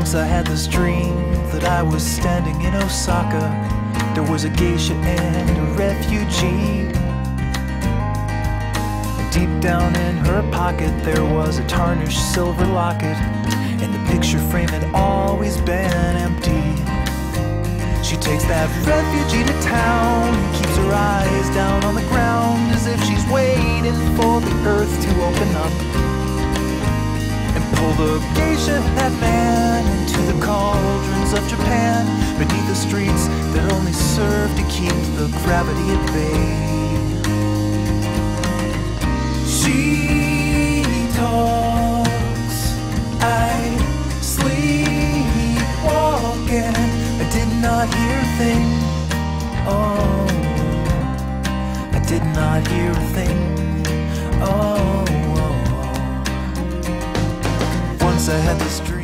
Once I had this dream that I was standing in Osaka. There was a geisha and a refugee. Deep down in her pocket, there was a tarnished silver locket, and the picture frame had always been empty. She takes that refugee to town, keeps her eyes down on the ground as if she's waiting for the earth to open up and pull the geisha hat man beneath the streets that only serve to keep the gravity at bay. She talks, I sleep walking. I did not hear a thing. Oh, I did not hear a thing. Oh. oh, oh. Once I had this dream